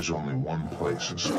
There's only one place.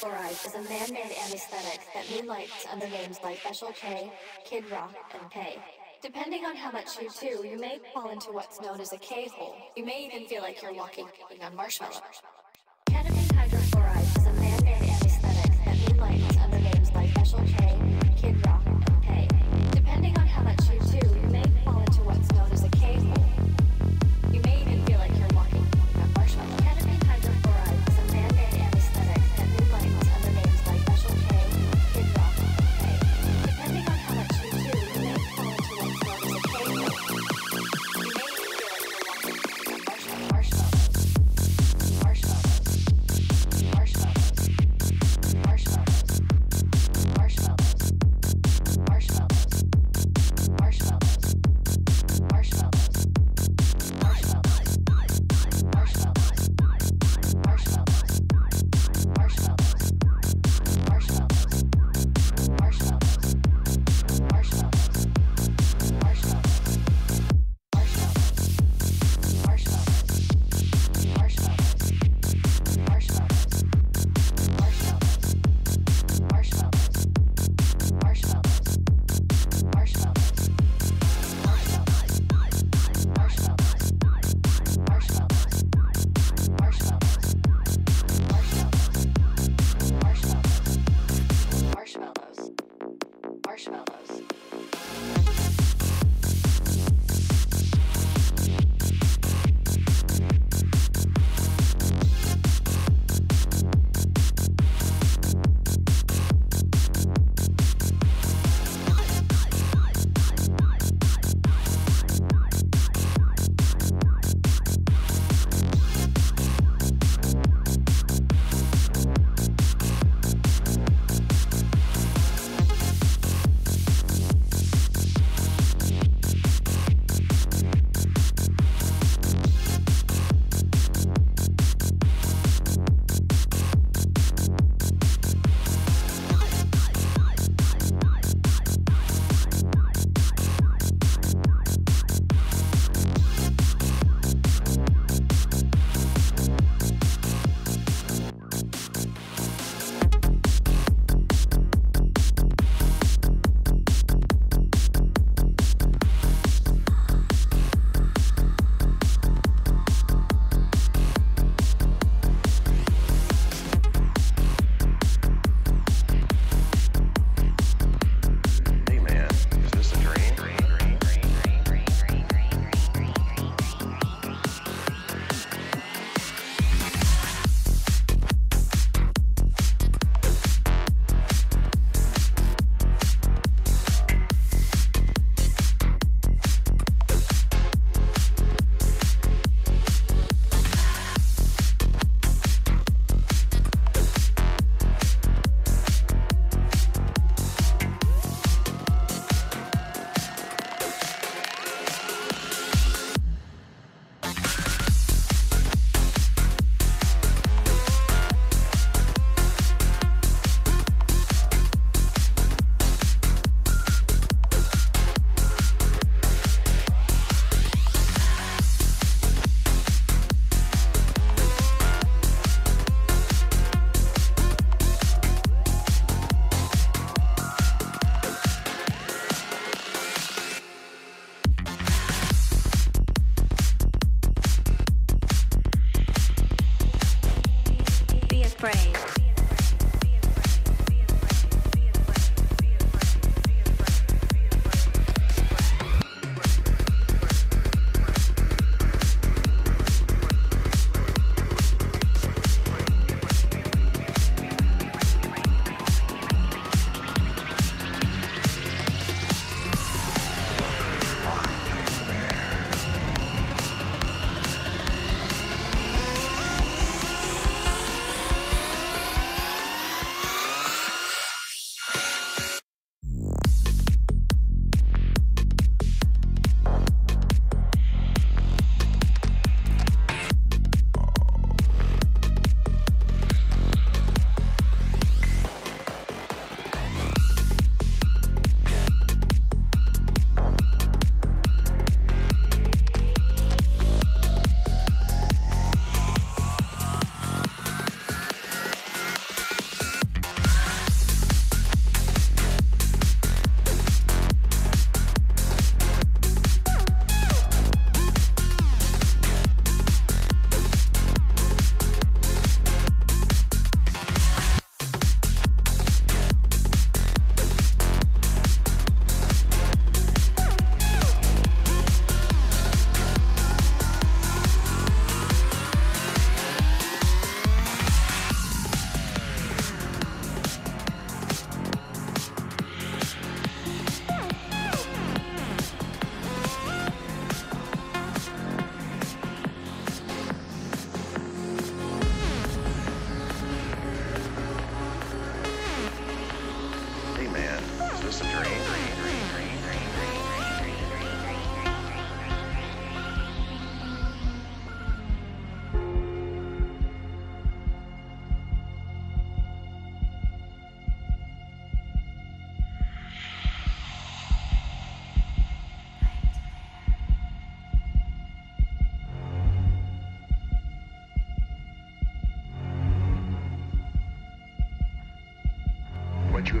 Fluoride is a man-made anesthetic that moonlights under names like Special K, Kid Rock, and K. Depending on how much you do, you may fall into what's known as a K-hole. You may even feel like you're walking on marshmallows.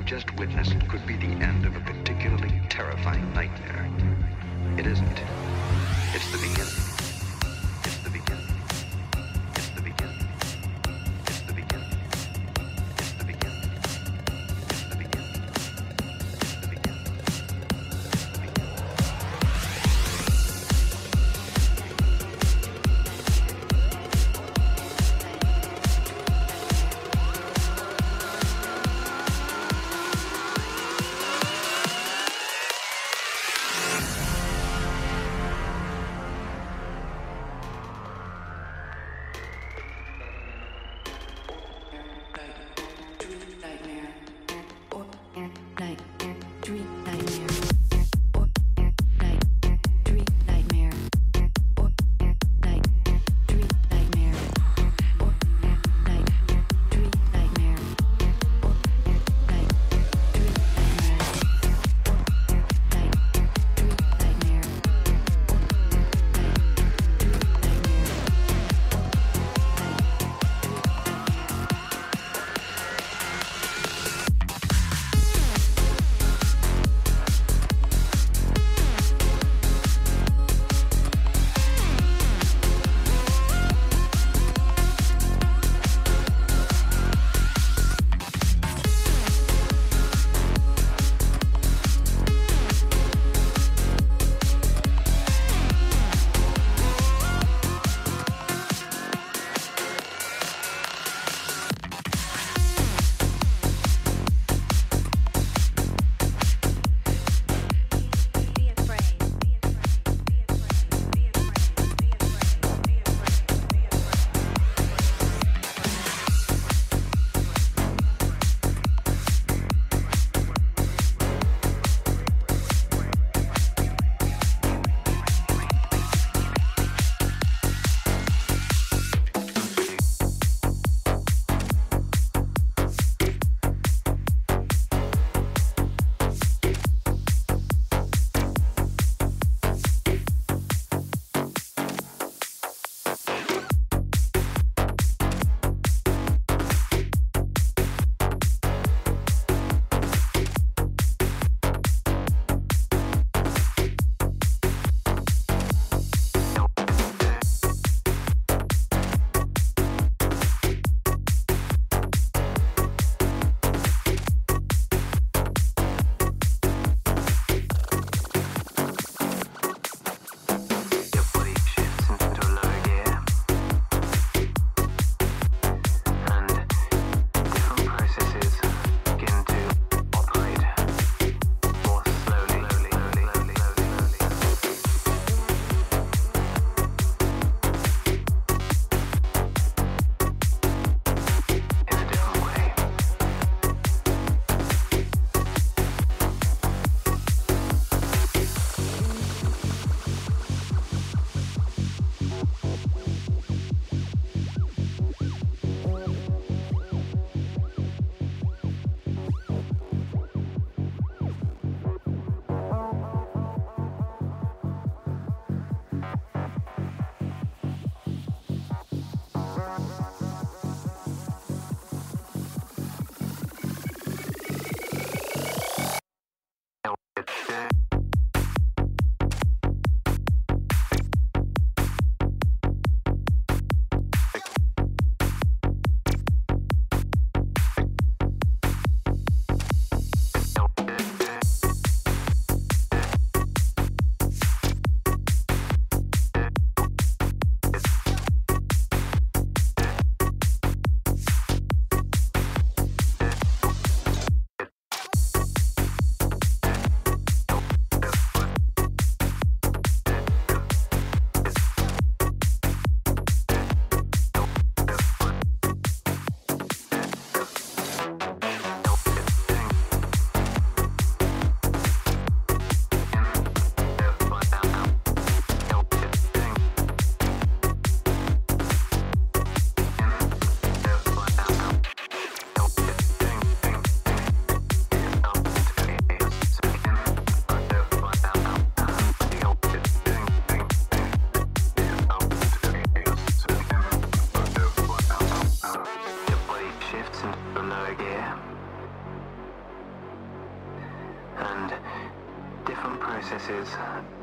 just witnessed could be the end of a particularly terrifying nightmare. It isn't. It's the beginning.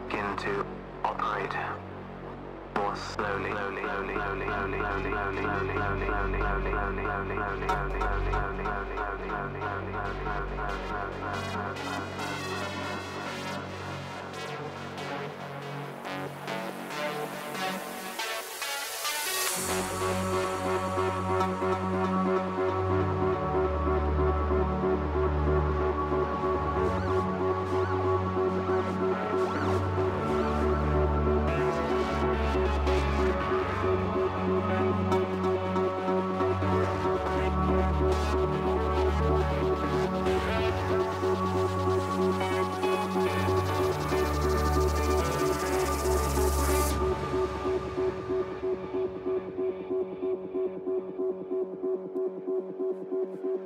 Begin to operate more slowly, slowly,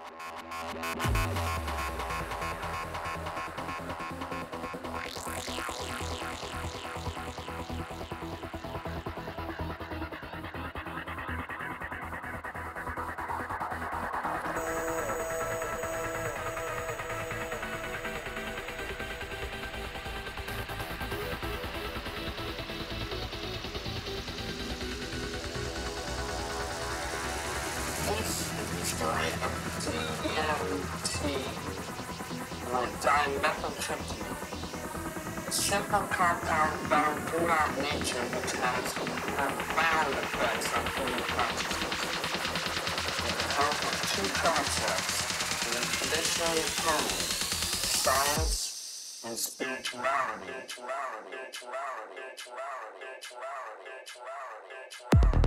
Música or dimethyltryptamine, a simple compound found throughout nature which has profound effects on human consciousness. With the help of two concepts are traditionally opposed, science and spirituality. spirituality, spirituality, spirituality, spirituality, spirituality, spirituality.